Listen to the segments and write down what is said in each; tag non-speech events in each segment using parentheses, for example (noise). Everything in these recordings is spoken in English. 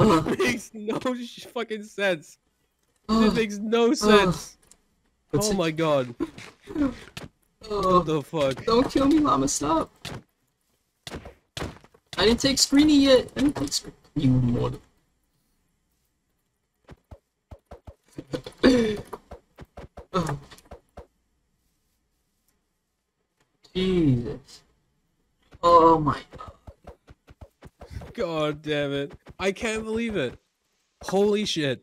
Ugh. It makes no fucking sense. It Ugh. makes no sense. What's Oh my god. What the fuck? Don't kill me, Mama. Stop. I didn't take screeny yet. I didn't take screen. You mother. (clears throat) Ugh. Jesus. Oh my God damn it. I can't believe it. Holy shit.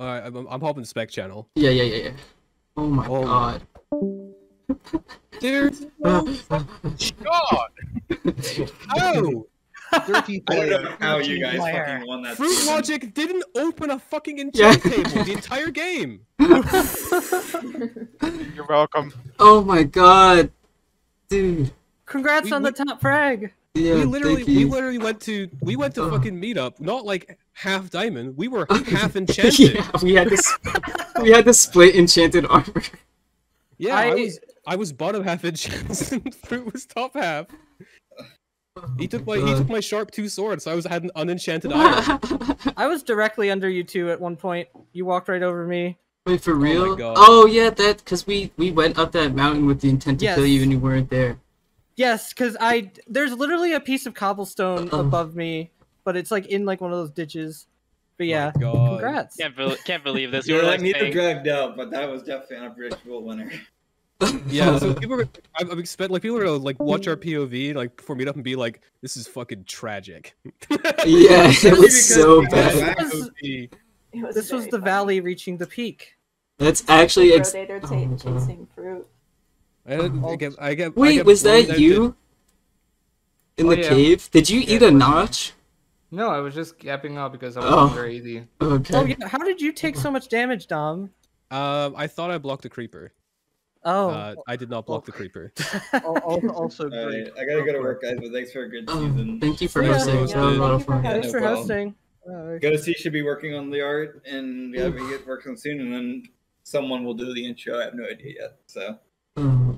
Alright, I'm, I'm hopping spec channel. Yeah, yeah, yeah, yeah. Oh my Oh. god. There's (laughs) no God. (laughs) How? Dirty I don't know how you guys Player. fucking won that. Fruit season. Logic didn't open a fucking Yeah. enchant table the entire game. (laughs) (laughs) You're welcome. Oh my god. Dude. Congrats We- on the top frag. Yeah, we literally thank we literally went to we went to Ugh. fucking meetup, not like half diamond. We were (laughs) half enchanted. yeah, yeah, we had to sp- we had to split enchanted armor. I, I- was I was bottom half enchanted and Fruit was top half. He took my he took my sharp two swords, so I was had an unenchanted iron. I was directly under you two at one point. You walked right over me. Wait for oh real? God. Oh yeah, that because we we went up that mountain with the intent to kill you and you weren't there. Yes, because I there's literally a piece of cobblestone Uh-oh. above me, but it's like in like one of those ditches. But yeah, My God. congrats. Can't, bel can't believe this. You're were like like neither saying, dragged out, but that was definitely an unpredictable winner. (laughs) Yeah, so people were I've, I've expect like people were to like watch our POV like before meetup and be like, this is fucking tragic. (laughs) (laughs) Yeah, it was so bad. this was- It was This was the funny. valley reaching the peak. That's actually ex- Rotator Oh tape my chasing fruit. I, I get, I get, I Wait, get was that out you? In Oh, the yeah. cave? Did you Yeah, eat a notch? No, I was just gapping out because I was Oh. very easy. Okay. Oh yeah, how did you take so much damage, Dom? to. Um, I thought I blocked the creeper. Oh, Uh, I did not block the creeper. (laughs) (laughs) Al- al- Also, Alright, great. I gotta go to work, guys, but thanks for a good Oh, thank you for Yeah. hosting. That was a Thank for fun. thanks no for problem. hosting. Uh, Ghaosty should be working on the art, and yeah, we get working soon, and then someone will do the intro. I have no idea yet. So Oh.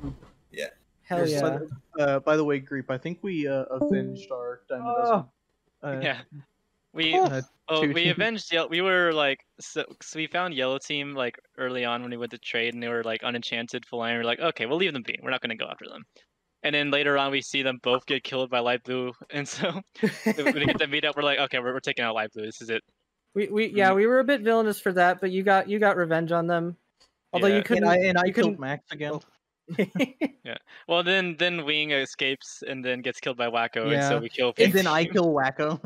Hell yeah. By, uh, by the way, Greep, I think we uh, avenged our diamond dozen. Uh, yeah. We uh, oh two- we avenged yellow. We were like so, so we found yellow team like early on when we went to trade and they were like unenchanted full iron. We're like okay, we'll leave them be. We're not gonna go after them. And then later on, we see them both get killed by light blue, (laughs) and so (laughs) when we get to meet up, we're like, okay, we're, we're taking out light blue. This is it. We we yeah we were a bit villainous for that, but you got you got revenge on them. Although Yeah. you and couldn't. I, and I you killed couldn't- Max again. (laughs) yeah. Well, then then Wing escapes and then gets killed by Wacko, and so we kill. And then I kill Wacko.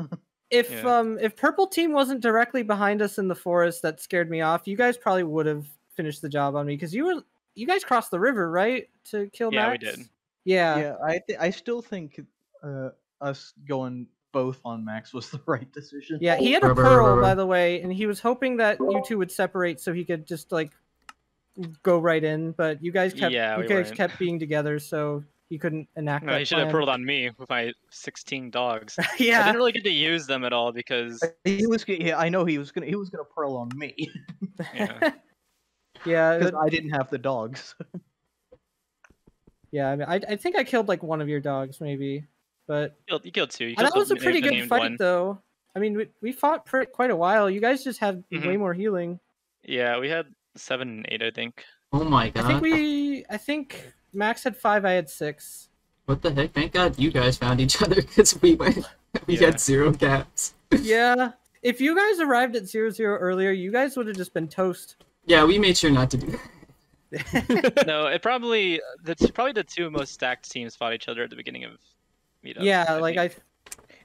If Yeah. um if purple team wasn't directly behind us in the forest, that scared me off. You guys probably would have finished the job on me because you were you guys crossed the river right to kill Yeah, we did. Yeah. yeah, I th- I still think uh, us going both on Max (laughs) was the right decision. Yeah, he had a pearl, by the way, and he was hoping that you two would separate so he could just like go right in. But you guys kept Yeah, you we guys weren't. kept being together, so he couldn't enact No, that he should have plan. pearled on me with my 16 dogs. (laughs) yeah, I didn't really get to use them at all because He was. Yeah, I know he was gonna. He was gonna pearl on me (laughs) yeah. yeah, because I didn't have the dogs. (laughs) yeah. I, mean, I I think I killed like one of your dogs, maybe, but killed, you killed two. You and that was a pretty good fight, one. though. I mean, we, we fought for quite a while. You guys just had way Mhm. more healing. Yeah, we had seven and eight, I think. Oh my god! I think we, I think Max had five, I had six. What the heck? Thank god you guys found each (laughs) other because we went. We Yeah. had zero gaps. (laughs) yeah. If you guys arrived at zero zero earlier, you guys would have just been toast. Yeah, we made sure not to do that. (laughs) no, it probably the probably the two most stacked teams fought each other at the beginning of meetup. yeah, like I,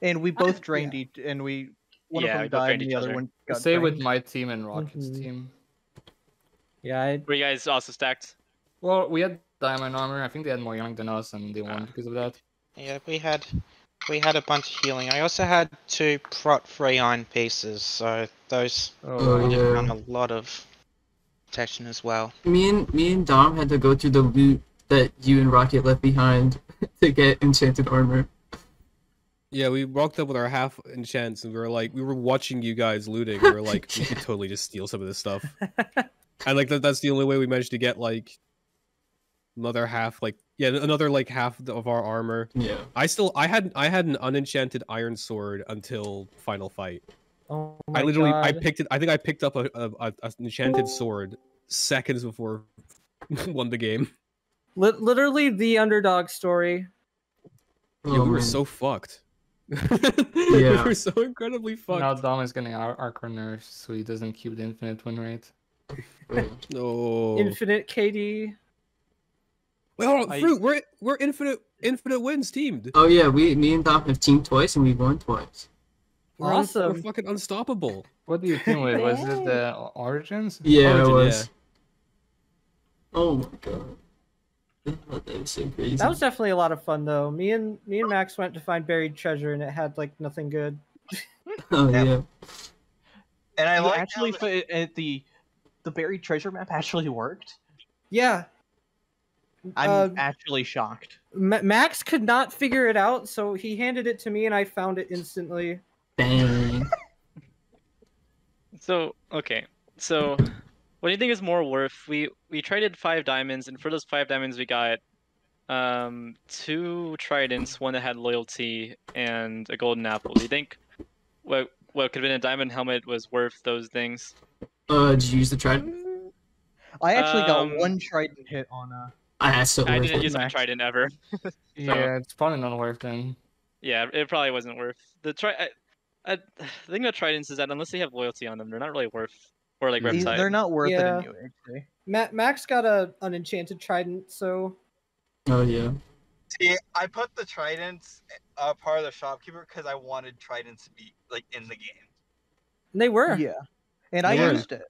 and we both I- drained each, and we one Yeah, of we them died, and the other other. one got Say with my team and Rohcket's Mhm. team. yeah, I, Were you guys also stacked? Well, we had diamond armor. I think they had more young than us, and they won Ah. because of that. Yeah, we had we had a bunch of healing. I also had two prot free iron pieces, so those Oh, yeah. done a lot of protection as well. Me and me and Dom had to go through the loot that you and Rohcket left behind (laughs) to get enchanted armor. Yeah, we walked up with our half enchants and we were like, we were watching you guys looting. We were like, we could (laughs) totally just steal some of this stuff. (laughs) And like that, that's the only way we managed to get like another half. Like, Yeah, another like half of our armor. Yeah. I still I had I had an unenchanted iron sword until final fight. Oh my I literally I picked it. I think I picked up a, a, a an enchanted sword seconds before (laughs) won the game. Li- literally the underdog story. yeah, Oh, we were man. so fucked. (laughs) Yeah. we were so incredibly fucked. Now Dom is getting our Arc nerfs, so he doesn't keep the infinite win rate. Yeah. No. Infinite KD. Well, I- fruit. We're we're infinite infinite wins teamed. Oh yeah, we me and Dom have teamed twice and we've won twice. We're, un- we're fucking unstoppable. What do you team with? Was it the Origins? Yeah, Origin, it was. Oh my god. That was so crazy. That was definitely a lot of fun though. Me and me and Max went to find buried treasure and it had like nothing good. (laughs) Oh Yeah. yeah. And I like actually how fi- uh, the the buried treasure map actually worked. Yeah. I'm Uh, actually shocked. Ma- Max could not figure it out, so he handed it to me and I found it instantly. Bang. So okay, so what do you think is more worth? We we traded five diamonds, and for those five diamonds, we got um two tridents, one that had loyalty, and a golden apple. Do you think what what could have been a diamond helmet was worth those things? Uh, did you use the trident? I actually Um, got one trident hit on uh I asked (laughs) so I didn't it. use my trident ever. Yeah, it's probably not worth then. Yeah, it probably wasn't worth the tri. I, I, the thing about tridents is that unless they have loyalty on them, they're not really worth or like. These- reptile. They're not worth Yeah. it anyway. actually. Ma- Max got a an enchanted trident, so Oh yeah. See, I put the tridents uh, part of the shopkeeper because I wanted tridents to be like in the game. they were. Yeah, and I were. used it.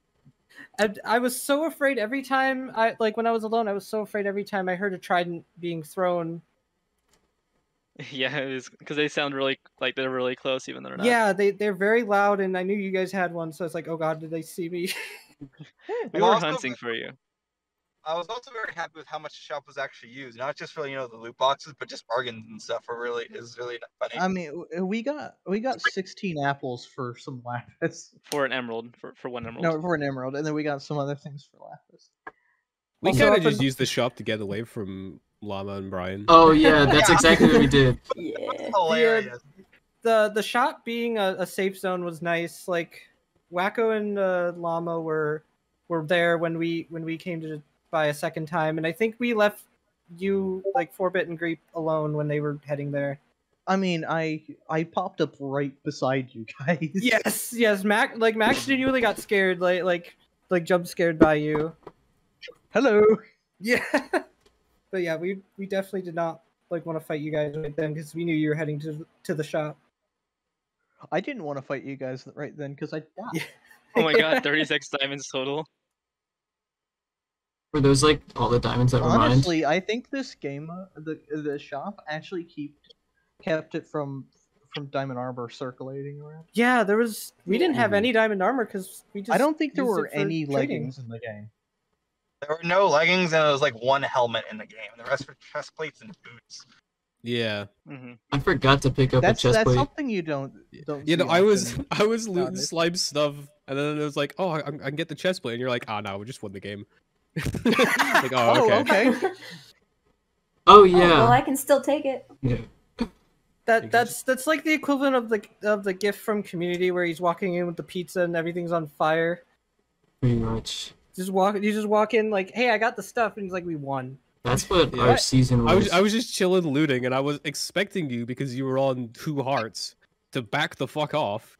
I, I was so afraid every time I like when I was alone. I was so afraid every time I heard a trident being thrown. (laughs) Yeah, it was because they sound really like they're really close, even though they're not. Yeah, they they're very loud, and I knew you guys had one, so it's like, oh god, did they see me? (laughs) we Well, were hunting for you. I was also very happy with how much the shop was actually used, not just for you know the loot boxes, but just bargains and stuff. Were really is really funny. I mean, we got we got 16 apples for some lapis. for an emerald for, for one emerald. No, for an emerald, and then we got some other things for lapis. We kind of just used the shop to get away from Llama and Brian. Oh yeah, that's Yeah. exactly what we did. (laughs) That's hilarious. the the shop being a, a safe zone was nice. Like Wacko and uh, Llama were were there when we when we came to buy a second time, and I think we left you like Forbit and Greep alone when they were heading there. I mean, I I popped up right beside you guys. (laughs) Yes, yes, Mac. like Max genuinely got scared, like like like jump scared by you. Hello. Yeah, (laughs) but yeah, we we definitely did not like want to fight you guys right then because we knew you were heading to to the shop. I didn't want to fight you guys right then because I died. Yeah. Oh my god, (laughs) 36 diamonds total. Were those like all the diamonds that were mined? Honestly, I think this game, uh, the the shop actually keep kept it from from Diamond armor circulating around. Yeah, there was we didn't have any diamond armor because we just I don't think there were any trading. leggings in the game. There were no leggings, and it was like one helmet in the game. The rest were chest plates and boots. Yeah. hmm I forgot to pick up That's a chest that's plate. something you don't don't. You know, (laughs) I was. I was looting nowadays. slime stuff, and then it was like, oh, I, I can get the chest plate, and you're like, oh no, we just won the game. Like, oh, Oh, okay. okay. Oh (laughs) Oh, yeah. Oh, well, I can still take it. yeah. That that's that's like the equivalent of the of the gift from Community where he's walking in with the pizza and everything's on fire. Pretty much. Just walk, you just walk in like, "Hey, I got the stuff," and he's like, "We won." That's what Yeah. our season was. I was I was just chilling looting, and I was expecting you because you were on two hearts to back the fuck off,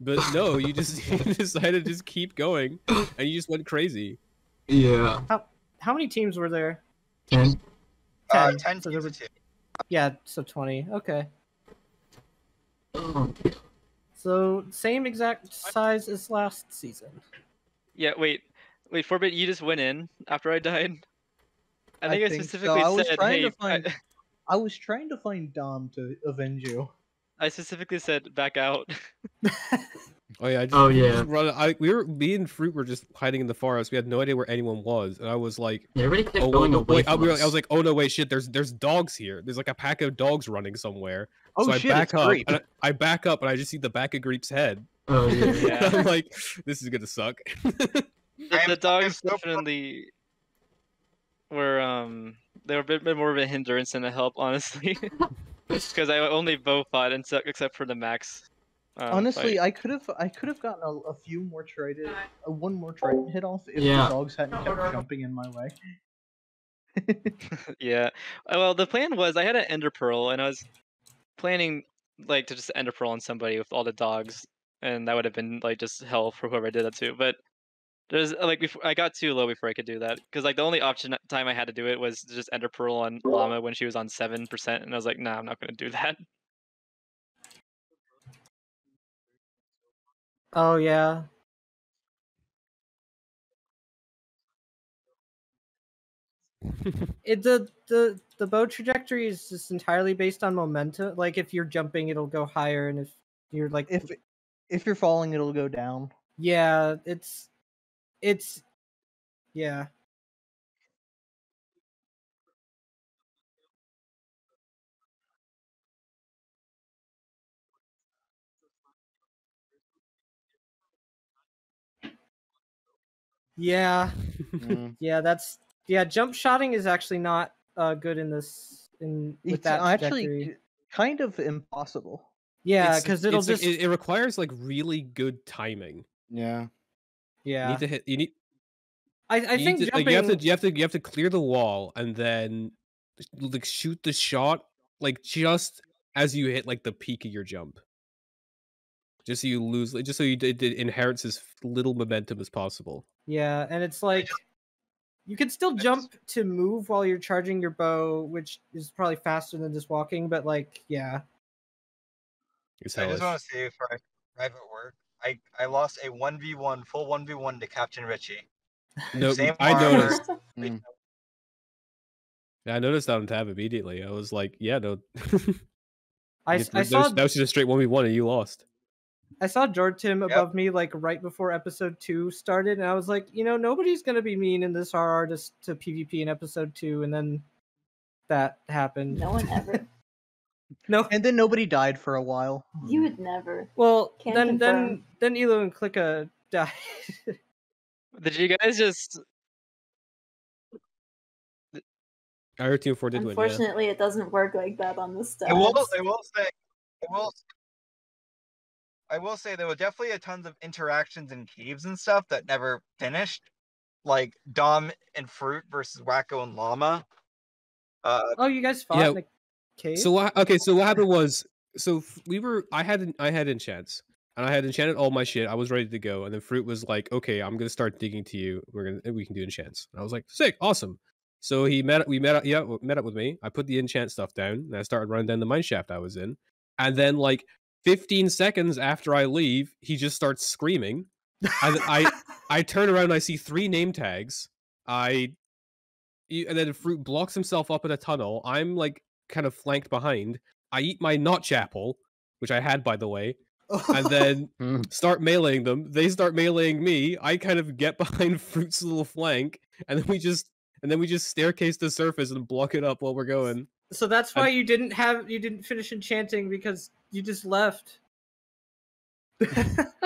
but no, you just (laughs) you decided to just keep going, and you just went crazy. Yeah. How how many teams were there? Ten. Uh, Ten, ten so there teams were- two. Yeah, so twenty. Okay, Oh, so same exact size as last season. Yeah, wait, wait, Forbit, you just went in after I died. I I think I, think so. specifically I was said, trying "Hey," to find- I, (laughs) I was trying to find Dom to avenge you. I specifically said back out. (laughs) (laughs) Oh yeah, I just, Oh, we yeah. just Run, I we were me and Fruit were just hiding in the forest. We had no idea where anyone was, and I was like, yeah, everybody kept oh going no, away wait, I, from we were- us. I was like, oh no, wait, shit, there's there's dogs here. There's like a pack of dogs running somewhere. Oh so I back It's up, and I, I back up, and I just see the back of Greep's head. oh yeah. (laughs) Yeah. I'm like, this is gonna suck. (laughs) The, the dogs definitely were um they were a bit, bit more of a hindrance than a help, honestly. (laughs) Because I only bow fought, and so, except for the max. Um, Honestly, fight. I could have I could have gotten a, a few more traded, uh, one more trident hit off if Yeah. the dogs hadn't kept jumping in my way. (laughs) (laughs) yeah. Uh, Well, the plan was I had an ender pearl, and I was planning like to just ender pearl on somebody with all the dogs, and that would have been like just hell for whoever did that to. But there's uh, like before I got too low before I could do that because like the only option time I had to do it was to just ender pearl on llama when she was on seven percent, and I was like, nah, I'm not gonna do that. Oh yeah. (laughs) It the the the bow trajectory is just entirely based on momentum. Like if you're jumping, it'll go higher, and if you're like If if you're falling, it'll go down. yeah, it's it's yeah. Yeah, Mm. yeah, that's yeah. Jump shotting is actually not uh good in this in with It's that actually trajectory. k- kind of impossible. Yeah, because it'll just it, it requires like really good timing. Yeah. Yeah. You yeah. need to hit. You need. I I you think need to, like, you have to. You have to. You have to clear the wall and then like shoot the shot like just as you hit like the peak of your jump. Just so you lose, like, just so you did, did inherits as little momentum as possible. Yeah, and it's like you can still jump to move while you're charging your bow, which is probably faster than just walking, but like yeah. Is I just want to say for private work, I I lost a one v one full one v one to Captain Richy. No, Same I armor. noticed. (laughs) Mm. Yeah, I noticed that on tab immediately. I was like, yeah, no. (laughs) I, You- s- I that was- saw that was just a straight one v one, and you lost. I saw Jordtim above me like right before episode two started, and I was like, you know, nobody's gonna be mean in this RR to, to PvP in episode two, and then that happened. No one ever. (laughs) No, And then nobody died for a while. You would never. well Can then then confirm. then Elu and Klika died. (laughs) Did you guys just? I heard Team Four did win. Yeah. Unfortunately, it doesn't work like that on the stats. I will I will say I will I will say there were definitely a tons of interactions in caves and stuff that never finished. Like Dom and Fruit versus Wacko and Llama. Uh oh, you guys fought Yeah, in a cave? So what? Okay, so what happened was, so we were. I had I had enchants, and I had enchanted all my shit. I was ready to go, and then Fruit was like, "Okay, I'm gonna start digging to you. We're gonna we can do enchants." And I was like, "Sick, awesome." So he met we met up yeah met up with me. I put the enchant stuff down, and I started running down the mine shaft I was in, and then like 15 seconds after I leave, he just starts screaming. I I I (laughs) turn around, and I see three name tags. I and then fruit blocks himself up in a tunnel. I'm like kind of flanked behind. I eat my notch apple, which I had by the way, and then (laughs) Mm. start meleeing them. They start meleeing me. I kind of get (laughs) behind Fruit's little flank, and then we just and then we just staircase the surface and block it up while we're going. So that's I'm- why you didn't have you didn't finish enchanting because you just left. (laughs)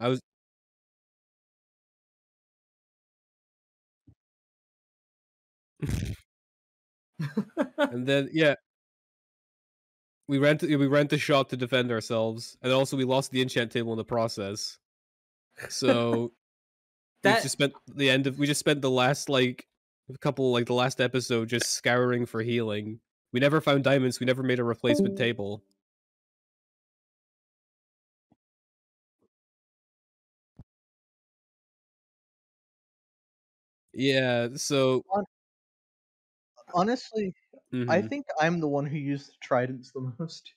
I was and then yeah. We rent we rent the shot to defend ourselves, and also we lost the enchant table in the process. (laughs) So we just spent the end of we just spent the last like a couple like the last episode just scouring for healing. We never found diamonds. We never made a replacement oh. table. Yeah, so Honestly, I mhm. think I'm the one who used tridents the most.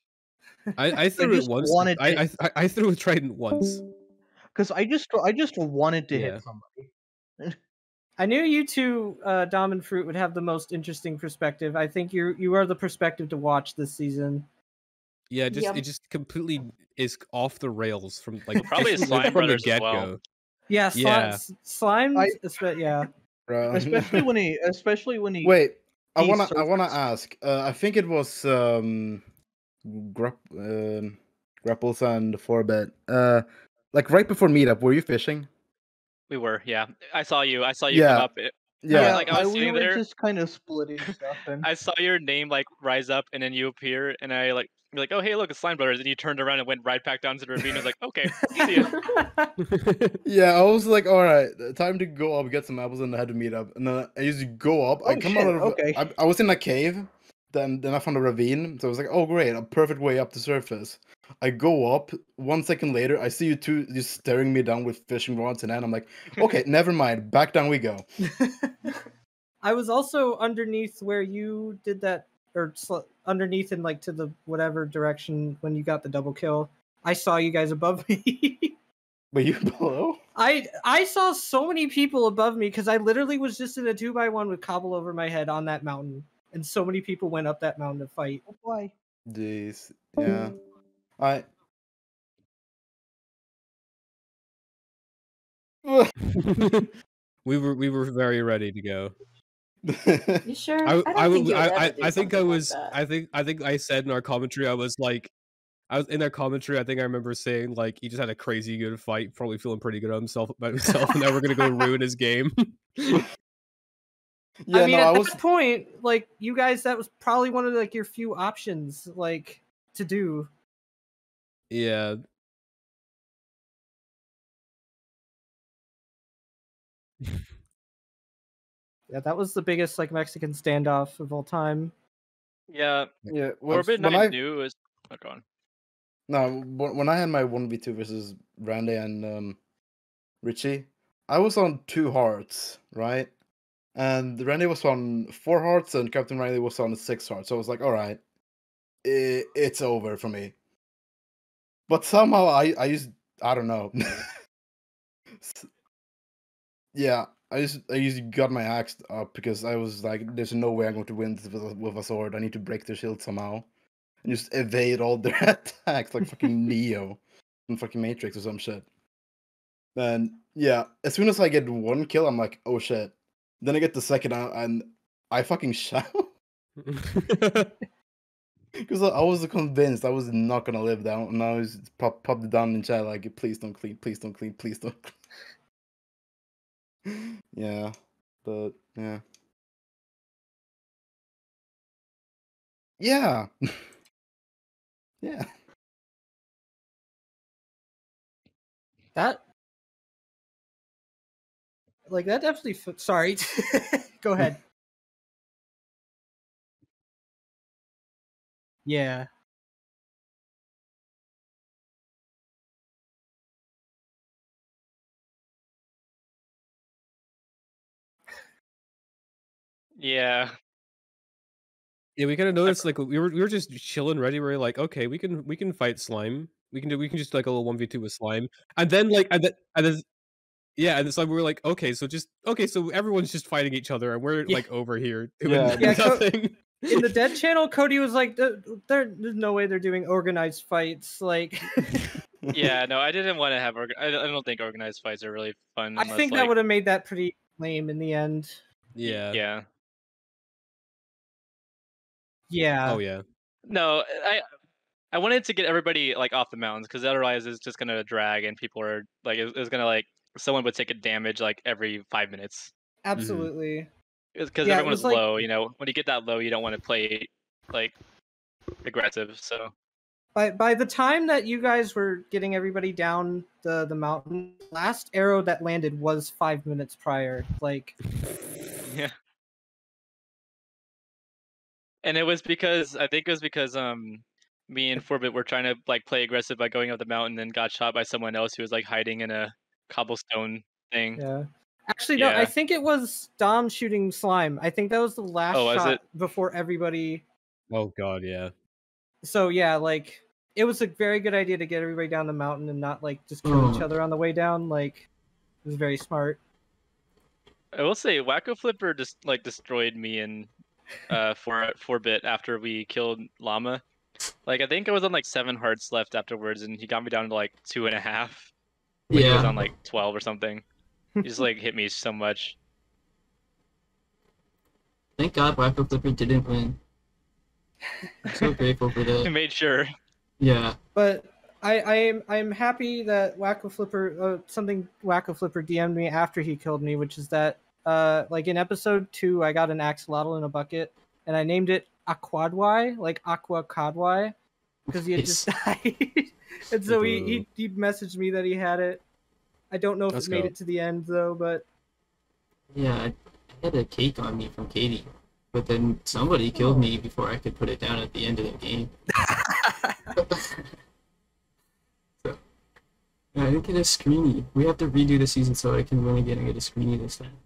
I, I (laughs) threw it once. wanted I, I I I threw a trident once. (laughs) Because I just I just wanted to Yeah. hit somebody. I knew you two, uh, Dom and Fruit, would have the most interesting perspective. I think you you are the perspective to watch this season. Yeah, just Yep. it just completely is off the rails from like Probably just, (laughs) Slime like, from the Brothers as well. get-go. Yeah, sli- Yeah. slime. I- yeah, Bro. Especially when he especially when he Wait, I wanna I wanna ask. Uh, I think it was um, Greep, um Grapples and Forbit. Uh, like right before meetup, were you fishing? We were, yeah. I saw you. I saw you Yeah. come up. It, Yeah. like I was we sitting were there. just kind of splitting stuff. (laughs) And I saw your name like rise up, and then you appear, and I like you're like, oh hey, look, it's Slime Brothers, and you turned around and went right back down to the ravine. I was like, okay, (laughs) see ya. (laughs) Yeah, I was like, all right, time to go up, get some apples, and I had to meet up. And then I used to go up. I Oh, come shit, out of okay. I, I was in a cave. Then then I found a ravine. So I was like, oh great, a perfect way up the surface. I go up. One second later, I see you two just staring me down with fishing rods, and then I'm like, (laughs) okay, never mind. Back down we go. (laughs) I was also underneath where you did that, or sl- underneath in like to the whatever direction when you got the double kill. I saw you guys above (laughs) me. But you below? I I saw so many people above me because I literally was just in a two by one with cobble over my head on that mountain, and so many people went up that mountain to fight. oh boy. Jeez. Yeah. I. (laughs) we were we were very ready to go. You (laughs) sure? I don't I think I I, I think I something like was. I think I think I said in our commentary I was like I was in our commentary I think I remember saying like he just had a crazy good fight probably feeling pretty good about himself about himself and now we're gonna go (laughs) ruin his game. Yeah, I mean, no, at I was. that point, like you guys, that was probably one of like your few options, like to do. yeah. Yeah, that was the biggest like Mexican standoff of all time. Yeah, Yeah, well, Orbit when I I knew is. Oh, go on. no, when when I had my one v two versus Randy and um, Richy, I was on two hearts, right? And Randy was on four hearts, and Captain Randy was on six hearts. So I was like, all right, i it's over for me. But somehow I I just I don't know. (laughs) Yeah, I just I just got my axe up because I was like, there's no way I'm going to win this with a, with a sword. I need to break their shield somehow and just evade all their (laughs) attacks like fucking (laughs) Neo in fucking Matrix or some shit. And yeah, as soon as I get one kill, I'm like, oh shit. Then I get the second out and I fucking shout (laughs) (laughs) because I, was convinced I was not gonna live down. And I was pop popped it down in chat like, please don't clean, please don't clean, please don't. (laughs) Clean. yeah, but yeah, yeah, yeah. That, like, that definitely. F- Sorry, (laughs) go ahead. Yeah, Yeah. Yeah, we kind of noticed like we were we were just chilling, ready. We were like, okay, we can we can fight slime. We can do we can just like a little one v two with slime, and then like and then and then yeah, and so we were like, okay, so just okay, so everyone's just fighting each other, and we're Yeah. like over here doing Yeah. (laughs) Yeah, Co- nothing. in the (laughs) Dead channel, Cody was like, "There- "There, there's no way they're doing organized fights." Like, (laughs) Yeah, no, I didn't want to have. Orga- I I don't think organized fights are really fun. I unless, think that like- would have made that pretty lame in the end. yeah. Yeah. Yeah. Oh yeah. No, I I wanted to get everybody like off the mountains because otherwise it's just gonna drag and people are like it's, it's gonna like someone would take a damage like every five minutes Absolutely. because Yeah, everyone's was like- low. You know, when you get that low, you don't want to play like aggressive. So By by the time that you guys were getting everybody down the the mountain, last arrow that landed was five minutes prior. Like, (laughs) yeah. And it was because I think it was because um me and Forbit were trying to like play aggressive by going up the mountain and got shot by someone else who was like hiding in a cobblestone thing. yeah. Actually, no. I think it was Dom shooting slime. I think that was the last Oh, shot it? before everybody. Oh god, yeah. So yeah, like it was a very good idea to get everybody down the mountain and not like just kill each other on the way down. Like, it was very smart. I will say Wacko Flipper just like destroyed me and uh for Forbit after we killed Llama. Like I think I was on like seven hearts left afterwards, and he got me down to like two and a half. When he was Yeah. on like twelve or something. He just like hit me so much. (laughs) Thank God Wacko Flipper didn't win. I'm so grateful for (laughs) I that. made sure. Yeah. But I, I am I am happy that Wacko Flipper uh, something Wacko Flipper DM'd me after he killed me, which is that uh like in episode two I got an axolotl in a bucket and I named it Aquadwy, like Aqua Codwhy, because he had just (laughs) died. and so he, he mm-hmm. he messaged me that he had it. I don't know if Let's it made go. it to the end though, but Yeah, I, I had a cake on me from Katie, but then somebody killed me before I could put it down at the end of the game. (laughs) so, yeah, I didn't get a screeny. We have to redo the season so I can win again and get a screeny this time.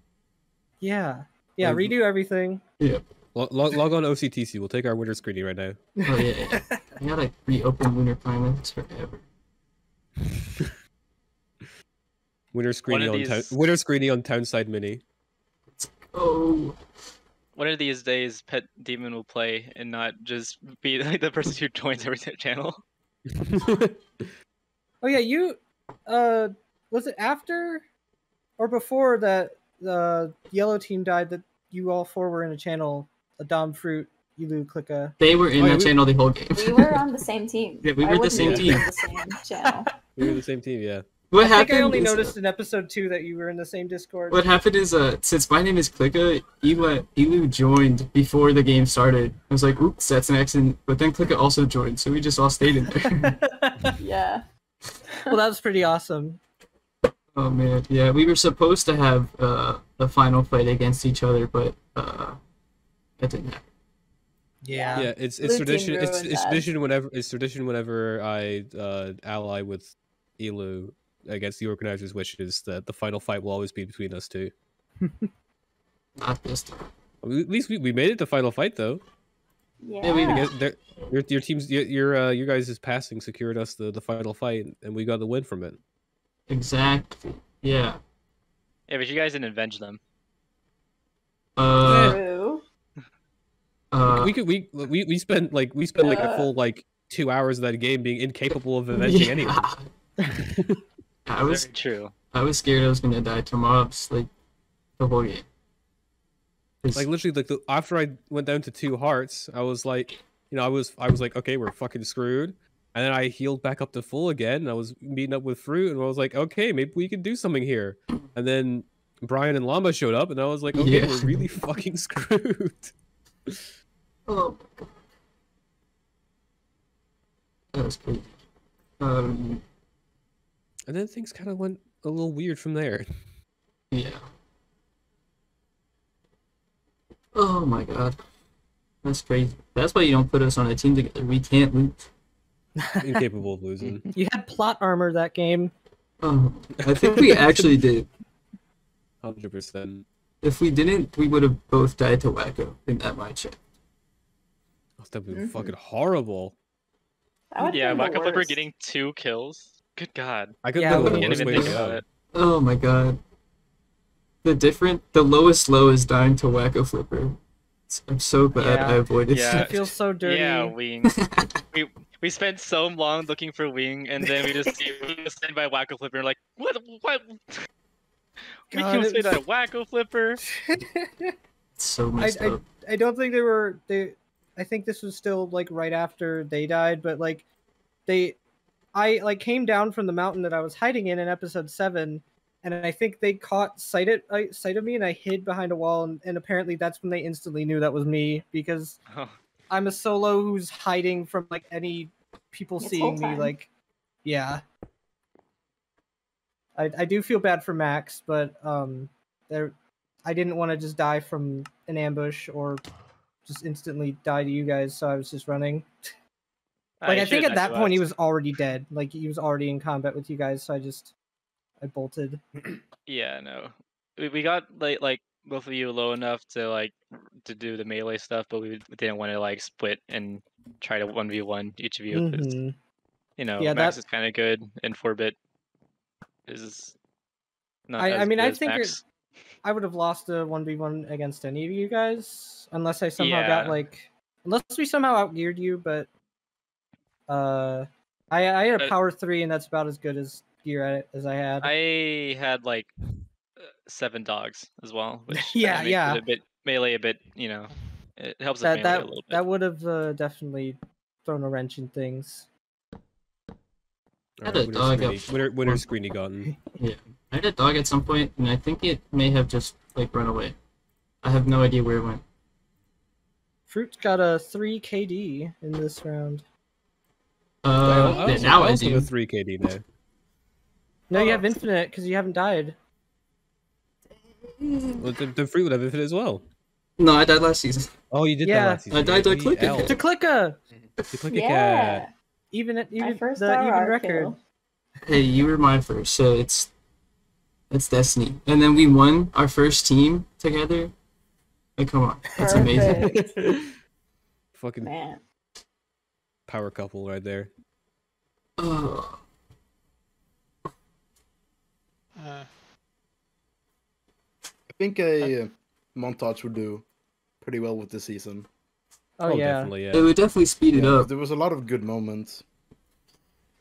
yeah. Yeah, Like- redo everything. Yeah. Log, log, log on OCTC. We'll take our winter screening right now. Oh yeah, yeah. I gotta reopen Lunar Climax forever. Winter screening on these- town, winter screening on Townside Mini. Oh. One of these days, Pet Demon will play and not just be (laughs) like the person who joins every (laughs) channel. (laughs) Oh yeah, you uh was it after or before that the yellow team died that you all four were in a channel, a Dom Fruit, Elu Clicka. They were in Oh, that we- channel the whole game. We were on the (laughs) same team. Yeah, we I were the same team. the same channel. We were the same team, yeah. What I happened? think I only is, uh, noticed in episode two that you were in the same Discord. What happened is, uh, since my name is Klika, Elu, Elu joined before the game started. I was like, oops, that's an accident. But then Klika also joined, so we just all stayed in there. (laughs) (laughs) yeah. well, that was pretty awesome. oh man, yeah, we were supposed to have uh, a final fight against each other, but uh, that didn't happen. Yeah. Yeah, it's it's team tradition. It's, it's tradition whenever it's tradition whenever I uh, ally with Elu against the organizer's wishes that the final fight will always be between us two. (laughs) Not this time. At least we, we made it to final fight though. Yeah. we- guess your your team's your your, uh, your guys' passing secured us the, the final fight and we got the win from it. Exactly. Yeah. Yeah, but you guys didn't avenge them. Uh, True. Uh, we could we we we spent like we spent like a Uh. full like two hours of that game being incapable of avenging anyone. (laughs) I was Very true. I was scared I was gonna die to mobs like the whole game. 'Cause- Like literally, like the, after I went down to two hearts, I was like, you know, I was I was like, okay, we're fucking screwed. And then I healed back up to full again. And I was meeting up with fruit, and I was like, okay, maybe we can do something here. And then Brian and Llama showed up, and I was like, okay, Yeah. we're really fucking (laughs) screwed. Oh my god. That was crazy. Um, And then things kind of went a little weird from there. yeah. Oh my god. That's crazy. That's why you don't put us on a team together. We can't lose. (laughs) Incapable of losing. (laughs) You had plot armor that game. Oh, I think we actually did. Hundred percent. If we didn't, we would have both died to Wacko in that mind check. That would be Mhm. fucking horrible. That would've Yeah, been the Wacko Flipper worst. getting two kills. Good God. I could Yeah, yeah, it the would've Can't worst even way to think about it. Oh my god. The different, the lowest low is dying to Wacko Flipper. I'm so glad Yeah. I avoided Yeah. It feels so dirty. Yeah, (laughs) Wing. we we spent so long looking for Wing, and then we just see we just stand by Wacko Flipper, and like, what? What? We can't say that Wacko Flipper. (laughs) so I, messed I, up. I don't think they were they I think this was still like right after they died, but like they I like came down from the mountain that I was hiding in in episode seven, and I think they caught sight at uh, sight of me, and I hid behind a wall, and, and apparently that's when they instantly knew that was me because Oh, I'm a solo who's hiding from like any people This seeing me. Like, yeah, I I do feel bad for Max, but um, there I didn't want to just die from an ambush or just instantly die to you guys, so I was just running. Like you I think at that point he was already dead. Like he was already in combat with you guys, so I just I bolted. (clears throat) Yeah, no. We, we got like like both of you low enough to like to do the melee stuff, but we didn't want to like split and try to one v one each of you. 'cause, Mhm. You know, Yeah, Max that- is kind of good, and Forbit is not. I, I mean good I think. I would have lost a one v one against any of you guys unless I somehow got like unless we somehow outgeared you, but uh I I had a Uh, power three and that's about as good as gear at it as I had. I had like uh, seven dogs as well, (laughs) which Yeah, yeah. a bit melee a bit. You know, it helps that a that little bit. that would have uh, definitely thrown a wrench in things. I had Alright, a dog screeny, up winner, winner screeny gotten. Yeah, I had a dog at some point, and I think it may have just like run away. I have no idea where it went. Fruit's got a three KD in this round. I Uh, also- yeah, now I also do. have a three KD now. No, you have infinite because you haven't died. Well, the, the fruit would have infinite as well. No, I died last season. Oh, you did Yeah. that last season. I died to yeah, click it. EL. To Clicka! To click a Yeah. Cat. Even at My even first the even RR record. kill. Hey, you were mine first, so it's it's destiny. And then we won our first team together. Like, come on, that's amazing. (laughs) Fucking Man. power couple right there. Oh, Uh, I think a uh, montage would do pretty well with the season. Oh, yeah. definitely, it yeah. would definitely speed it up. There was a lot of good moments.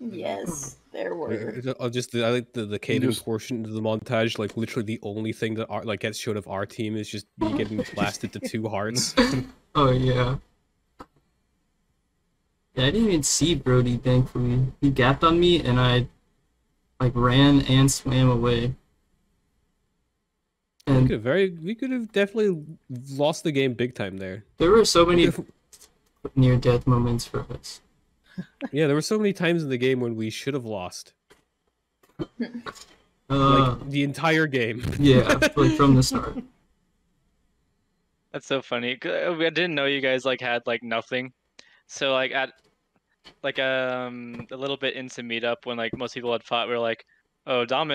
Yes, there were. Uh, just the, I like the the cadence Just- portion of the montage. Like literally, the only thing that our, like gets shown of our team is just me getting (laughs) blasted to two hearts. (laughs) Oh yeah. Yeah, I didn't even see Brody. Thankfully, he gapped on me, and I like ran and swam away. We could have very, we could have definitely lost the game big time there. there were so many If- near-death moments for us. (laughs) Yeah, there were so many times in the game when we should have lost, (laughs) Uh, like the entire game. yeah, (laughs) like from the start. That's so funny. uh, I didn't know you guys like had like nothing. So like at like um a little bit into meetup when like most people had fought, we were like, oh, Dom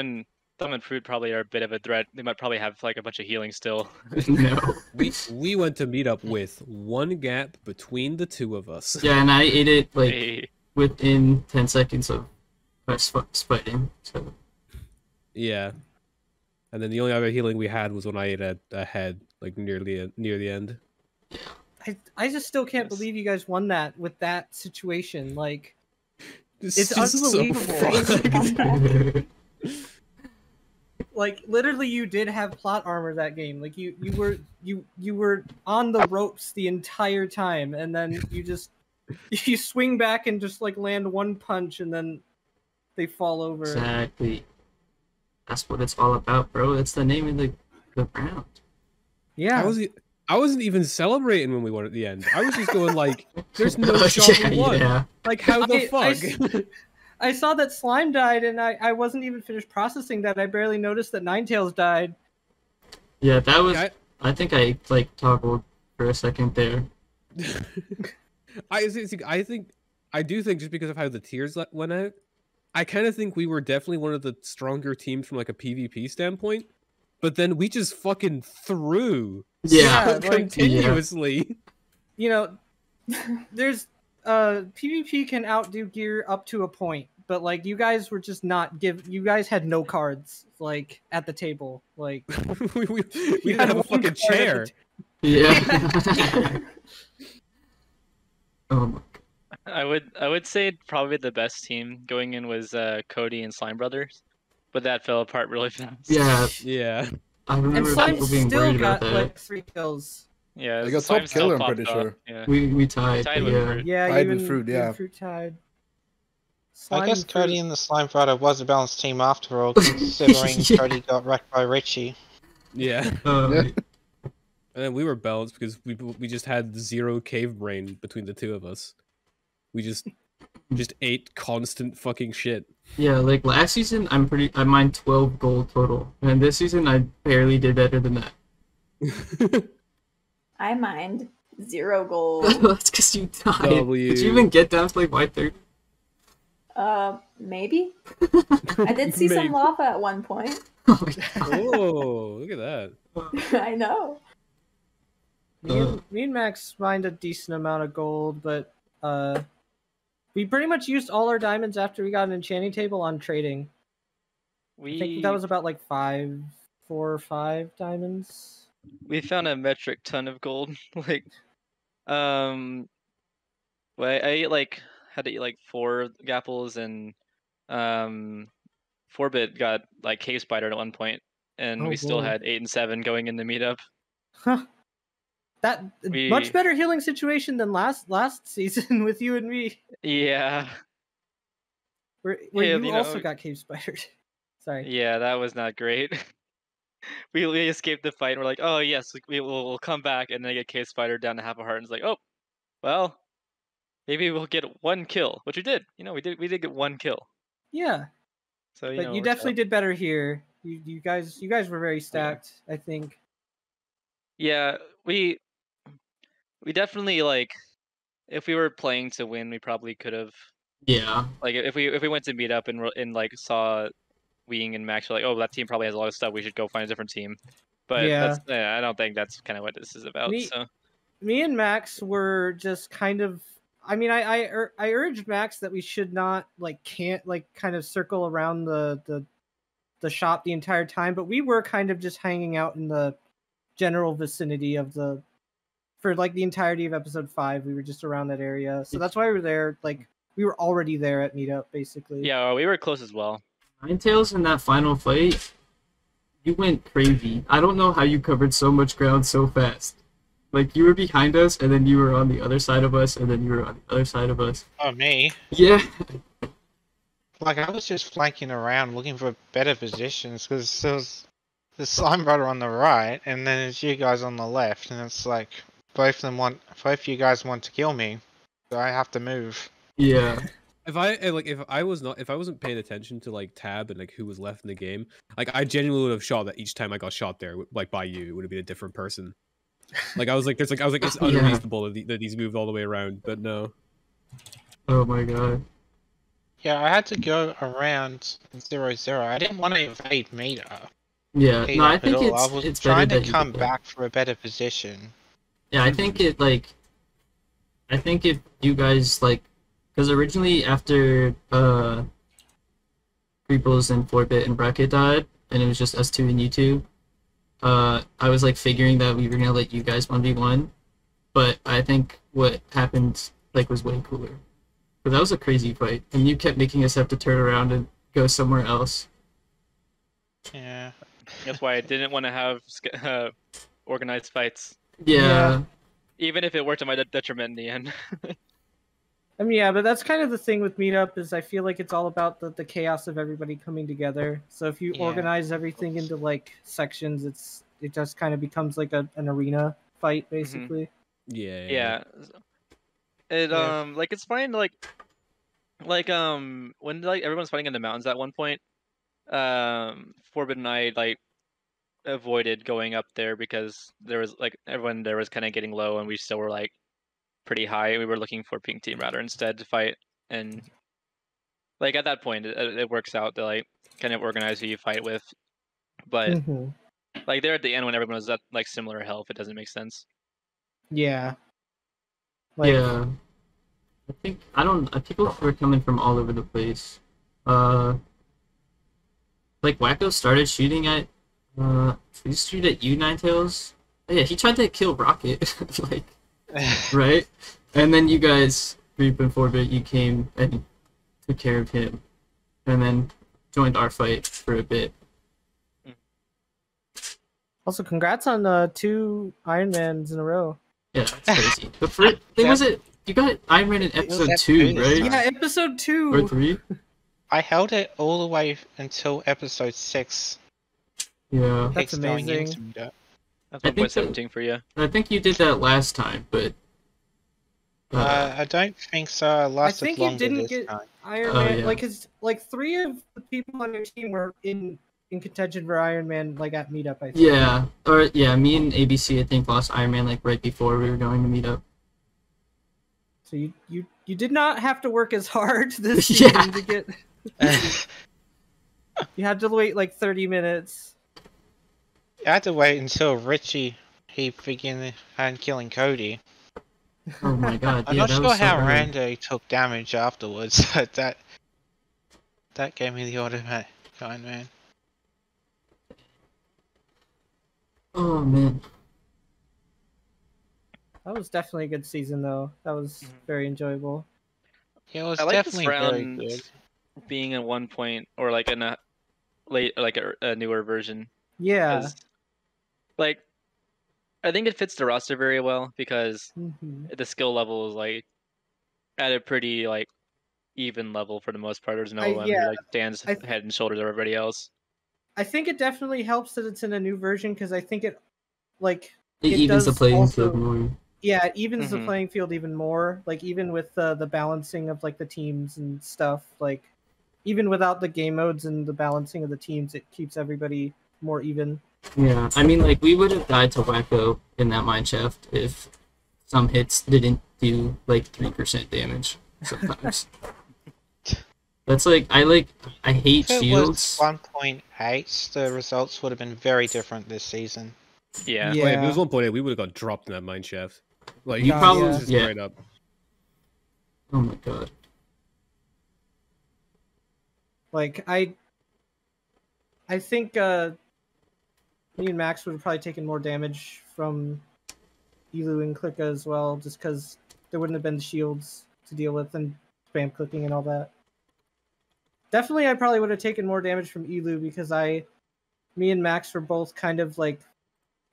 and Dom and Fruit probably are a bit of a threat. They might probably have like a bunch of healing still. (laughs) no. we we went to meet up with one gap between the two of us. Yeah, and I ate it like Hey, within ten seconds of us f- fighting. So Yeah. And then the only other healing we had was when I ate a, a head, like nearly near the end. I, I just still can't Yes. believe you guys won that with that situation. Like, This It's is so unbelievable. fucked. (laughs) (laughs) like literally, you did have plot armor that game. Like you, you were you you were on the ropes the entire time, and then you just (laughs) you swing back and just like land one punch, and then they fall over. exactly. That's what it's all about, bro. That's the name of the the round. Yeah, I was I wasn't even celebrating when we won at the end. I was just going like, (laughs) "There's no (laughs) shot yeah, we won." yeah. Like how the I- I fuck? s- I saw that slime died, and I, I wasn't even finished processing that. I barely noticed that Ninetales died. Yeah, that was. I- I think I like toggled for a second there. (laughs) I see- see, I think I do think just because of how the tears le- went out, I kind of think we were definitely one of the stronger teams from like a PvP standpoint. But then we just fucking threw Yeah. (laughs) Yeah, like- continuously. You know, (laughs) there's uh PvP can outdo gear up to a point, but like you guys were just not give. You guys had no cards like at the table. Like (laughs) we, we, (laughs) we you didn't had have a fucking card at the chair. t- Yeah. (laughs) oh my. I would I would say probably the best team going in was uh, Cody and Slime Brothers, but that fell apart really fast. Yeah, Yeah. I and Slime people being still worried got about that. like three kills. Yeah. They got top still killer, I'm pretty off, sure. Yeah. We we tied. Tied but with yeah. Fruit. Yeah, Tied you with Fruit, you and yeah. Fruit tied. I guess Cody Fruit- and the Slime Fighter was a balanced team after all, (laughs) considering Yeah. Cody got wrecked by Richy. Yeah. Uh, Yeah. (laughs) And then we were balanced because we we just had zero cave brain between the two of us. We just just ate constant fucking shit. yeah, like last season, I'm pretty. I mined 12 gold total, and this season I barely did better than that. (laughs) I mined zero gold. (laughs) That's because you died. W. Did you even get down to like white third? Uh, maybe. (laughs) I did see Maybe. some lava at one point. Oh my (laughs) god. Oh, look at that. I know. Me and, me and Max mined a decent amount of gold, but uh, we pretty much used all our diamonds after we got an enchanting table on trading. I We think that was about like five, four or five diamonds. We found a metric ton of gold. (laughs) like, um, well, I, I ate like had to eat like four gapples and um, Forbit got like cave spider at one point, and Oh, we still had eight and seven going in the meetup. Huh. That We- much better healing situation than last last (laughs) season with you and me, Yeah. where where Yeah, you, you know- also got cave spidered. (laughs) Sorry. Yeah, that was not great. We we escaped the fight. and We're like, oh yes, we will we'll come back, and then I get cave spider down to half a heart, and it's like, oh, well, maybe we'll get one kill, which we did. You know, we did we did get one kill. Yeah, So you but know, you uh definitely out. did better here. You you guys you guys were very stacked. I think. Yeah, we we definitely like if we were playing to win, we probably could have Yeah. like if we if we went to meet up and and like saw Wing and Max were like, oh, that team probably has a lot of stuff. We should go find a different team. But Yeah. that's, yeah, I don't think that's kind of what this is about. Me- So me and Max were just kind of. I mean, I, I I urged Max that we should not like can't like kind of circle around the the the shop the entire time, but we were kind of just hanging out in the general vicinity of the for like the entirety of episode five. We were just around that area, so that's why we were there. Like we were already there at meetup, basically. yeah, we were close as well. Ninetales in that final fight, you went crazy. I don't know how you covered so much ground so fast. Like you were behind us, and then you were on the other side of us, and then you were on the other side of us. Oh, me? Yeah. Like, I was just flanking around looking for better positions because there was the slime brother on the right, and then there's you guys on the left, and it's like both of them want, both you guys want to kill me, so I have to move. Yeah. If I eh, like, if I was not, if I wasn't paying attention to like tab and like who was left in the game, like I genuinely would have shot that each time I got shot there, like by you, it would have been a different person. Like I was like, there's like I was like, it's (laughs) unreasonable that, the, that these moved all the way around, but no. Oh my god. Yeah, I had to go around zero zero. I didn't want to invade meter. Yeah. No, I think it's I was it's trying to come back for a better position. Yeah, I think it like I think if you guys like because originally after uh Creeples and Forbit and Bracket died and it was just us two and you two, uh I was like figuring that we were gonna let you guys 1v1. But I think what happened like was way cooler. But that was a crazy fight. And you kept making us have to turn around and go somewhere else. Yeah. That's why I didn't want to have uh, organized fights, Yeah. even if it worked to my detriment in the end. (laughs) I mean, yeah, but that's kind of the thing with meetup is I feel like it's all about the, the chaos of everybody coming together. So if you Yeah. organize everything into like sections, it's it just kind of becomes like a, an arena fight basically. Yeah. yeah it Yeah. um like it's fine like like um when like everyone's fighting in the mountains at one point um forbidden i like avoided going up there because there was like everyone there was kind of getting low and we still were like pretty high we were looking for pink team rather instead to fight and like at that point it, it works out to like kind of organize who you fight with but Mhm. like there at the end when everyone was at like similar health it doesn't make sense Yeah. Like, yeah. I think I don't. Uh, people were coming from all over the place. Uh, like Wacko started shooting at. Uh, did he shoot at you, Ninetales? Oh, yeah, he tried to kill Rohcket, (laughs) like right, and then you guys, Greep and Forbit, you came and took care of him, and then joined our fight for a bit. Also, congrats on uh, two Iron Mans in a row. Yeah, that's crazy. The first (laughs) thing was it. You got Iron Man in was episode episode two, two, right? Yeah, episode two. Or three? (laughs) I held it all the way until episode six. Yeah. That's Hex going amazing. Into meetup. that's I think so. 1.17 for you I think you did that last time, but uh, Uh, I don't think so. I I lasted think you didn't get time. Iron Oh, Man yeah. like his like three of the people on your team were in in contention for Iron Man like at meetup. I think. yeah, or yeah, me and ABC I think lost Iron Man like right before we were going to meet up. So you you you did not have to work as hard (laughs) this (laughs) Yeah. to get. (laughs) You had to wait like thirty minutes. I had to wait until Richy he began hand killing Cody. Oh my god, I'm yeah, not that sure was so how bad. Rando took damage afterwards, (laughs) but that that gave me the automatic kind Man. Oh man, That was definitely a good season though. That was Mm-hmm. very enjoyable. Yeah, it was I like this definitely very round good. being in one point or like in a late like a, a newer version. Yeah. 'cause, Like I think it fits the roster very well because Mhm. the skill level is like at a pretty like even level for the most part. There's no I- one yeah, who like stands I- head and shoulders over everybody else. I think it definitely helps that it's in a new version because I think it, like, It, It evens the playing also- field more. yeah, it evens the Mhm. playing field even more. Like, even with the the balancing of like the teams and stuff, like, even without the game modes and the balancing of the teams, it keeps everybody more even. Yeah, I mean, like we would have died to Wacko in that mine shaft if some hits didn't do like three percent damage sometimes. (laughs) That's like I like I hate If it shields. was 1.8, the results would have been very different this season. Yeah. Wait, if it was 1.8, we would have got dropped in that mine shaft. Like, You it was probably- just yeah. straight up. Oh my god. Like, I, I think uh, me and Max would have probably taken more damage from Elu and Klika as well, just because there wouldn't have been the shields to deal with and spam clicking and all that. Definitely, I probably would have taken more damage from Elu because I, me and Max were both kind of like,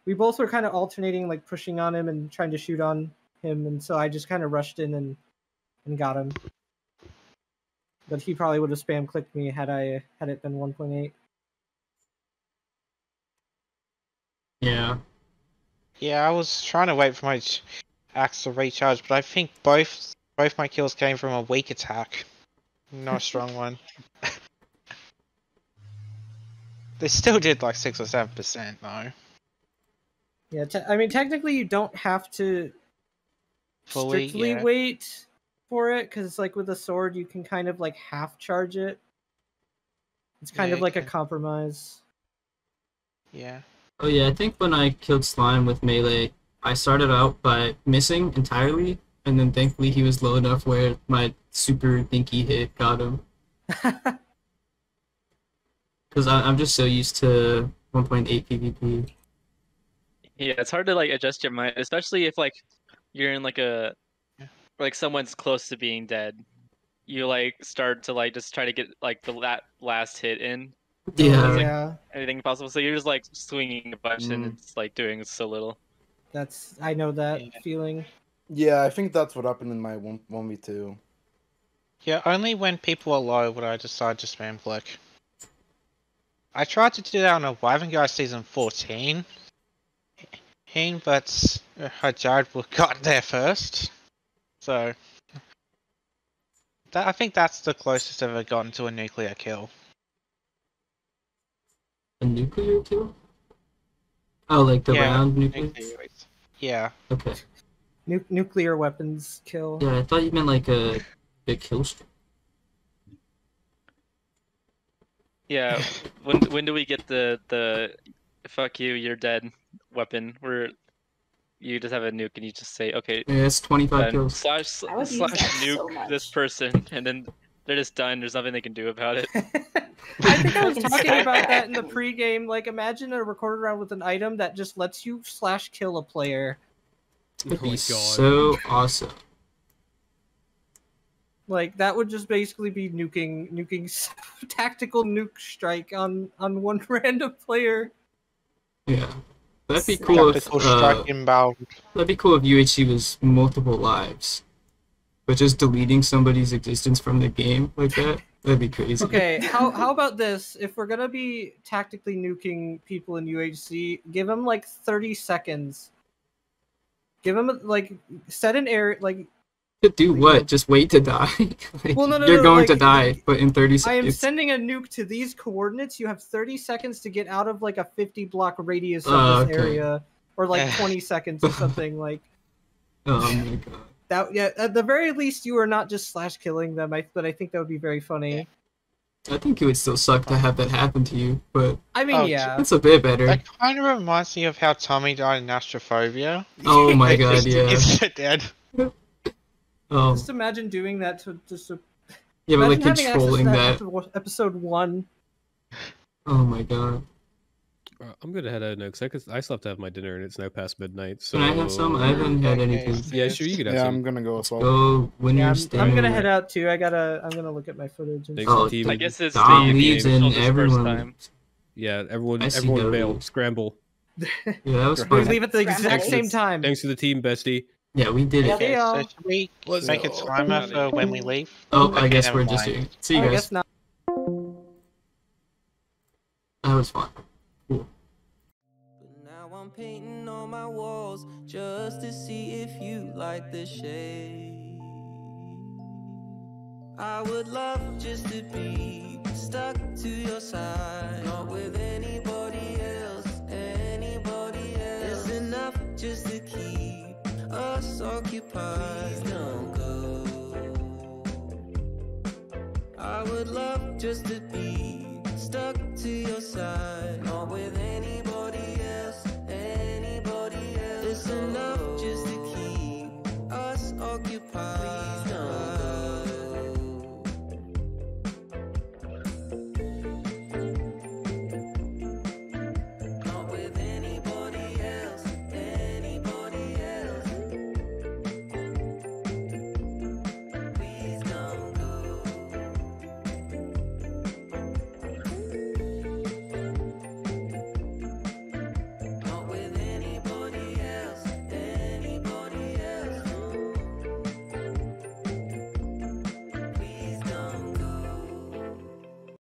we both were kind of alternating, like pushing on him and trying to shoot on him, and so I just kind of rushed in and and got him. But he probably would have spam clicked me had I had it been 1.8. Yeah. Yeah, I was trying to wait for my axe to recharge, but I think both both my kills came from a weak attack, not a strong (laughs) one. they still did like six or seven percent though. Yeah, te- I mean technically you don't have to Fully, strictly yeah. wait for it because like with a sword you can kind of like half charge it. It's kind Yeah, of you like a compromise. Yeah. Oh yeah, I think when I killed Slime with melee, I started out by missing entirely, and then thankfully he was low enough where my super dinky hit got him. (laughs) Because I'm just so used to 1.8 PvP. Yeah, it's hard to like adjust your mind, especially if like you're in like a like someone's close to being dead. You like start to like just try to get like the la- last hit in. Yeah. like, yeah, Anything possible. So you're just like swinging a bunch and Mm. it's like doing so little. that's I know that Yeah. feeling. Yeah, I think that's what happened in my one one v two. Yeah, only when people are low would I decide to spam click. I tried to do that on a Wyvern Guy season 14, Heen, but Hajard got there first. So, that, I think that's the closest I've ever gotten to a nuclear kill. A nuclear kill? Oh, like the Yeah, round nuclear? Nuclear Yeah. Okay. Nu- nuclear weapons kill. Yeah, I thought you meant like a, a kill streak. Yeah. (laughs) when when do we get the the fuck you, you're dead weapon where you just have a nuke and you just say, okay, Yeah, it's 25 kills. slash I would use slash that so nuke this person and then they're just done. There's nothing they can do about it. (laughs) I think I was talking (laughs) about that in the pregame. Like, imagine a recorded round with an item that just lets you slash kill a player. It would Oh be god. so awesome. Like that would just basically be nuking, nuking (laughs) tactical nuke strike on on one random player. Yeah. That'd be cool if Tactical uh, strike inbound. that'd be cool if UHC was multiple lives. But just deleting somebody's existence from the game like that, that'd be crazy. Okay, how how about this? If we're gonna be tactically nuking people in UHC, give them like thirty seconds. Give them like set an area like To do what? Just wait to die? (laughs) Like, Well, no, no, you're no, going to like- die, but in 30 seconds I am sending a nuke to these coordinates. You have 30 seconds to get out of like a 50 block radius of Oh, this ah, okay. area, or like (sighs) 20 seconds or something like (laughs) Oh my god. That. Yeah, at the very least, you are not just slash killing them. I, but I think that would be very funny. I think it would still suck to have that happen to you, but I mean, Oh, yeah, it's a bit better. That kind of reminds me of how Tommy died in Astrophobia. Oh (laughs) my Like, god, just- yeah. He's dead. Oh, (laughs) just imagine doing that to just. To, yeah, but like imagine having access to controlling that. episode- Episode one. Oh my god. Uh, I'm gonna head out now because I, I still have to have my dinner and it's now past midnight. So Can I have some? I haven't had Okay, anything. Yeah, sure, you can have some. Yeah, some. I'm gonna go as well. Go when Yeah, you're I'm, staying. I'm gonna head out too. I gotta. I'm gonna look at my footage. And Thanks Oh, the I team. guess it's Dom the leaves game and first everyone. time. Yeah, everyone, I see everyone no bail, scramble. Yeah, that was Great. we leave at the exact Scramble. same time. Thanks to the team, bestie. Yeah, we did it. Yep. Okay, so should we Let's make a go. timer for (laughs) when we leave? Oh, I guess we're just mind. doing. See you I guys. guess not. That was fun. Cool. Now I'm painting on my walls just to see if you like the shade. I would love just to be stuck to your side, not with anybody else, anybody else. It's enough just to keep us occupied. Please don't go. I would love just to be stuck to your side. Not with anybody else, anybody else. It's enough just to keep us occupied.